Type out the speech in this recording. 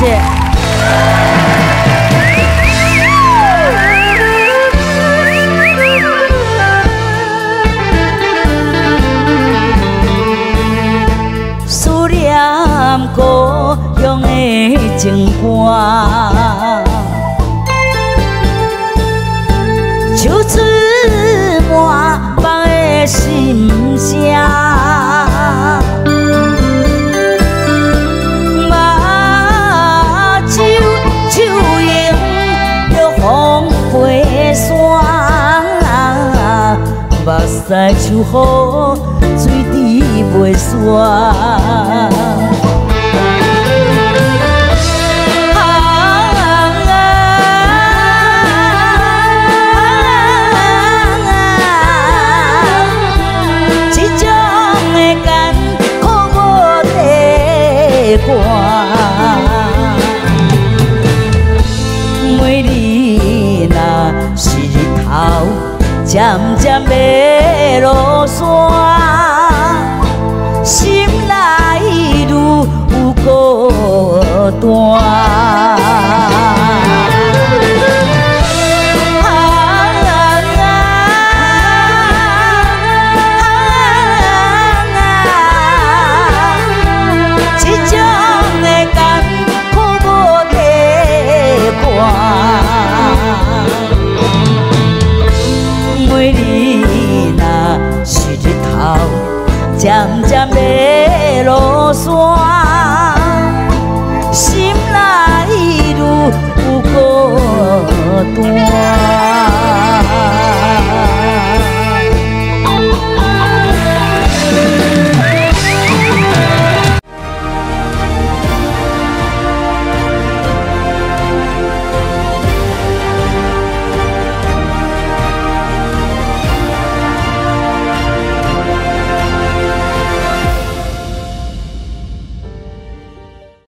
谢。思念故乡的情歌，唱出满腹的心声。目屎像雨，水滴袂散。这种的艰苦我得惯，每日若是日头渐渐要落山，心内愈有孤单。渐渐的，落山心内愈有孤单。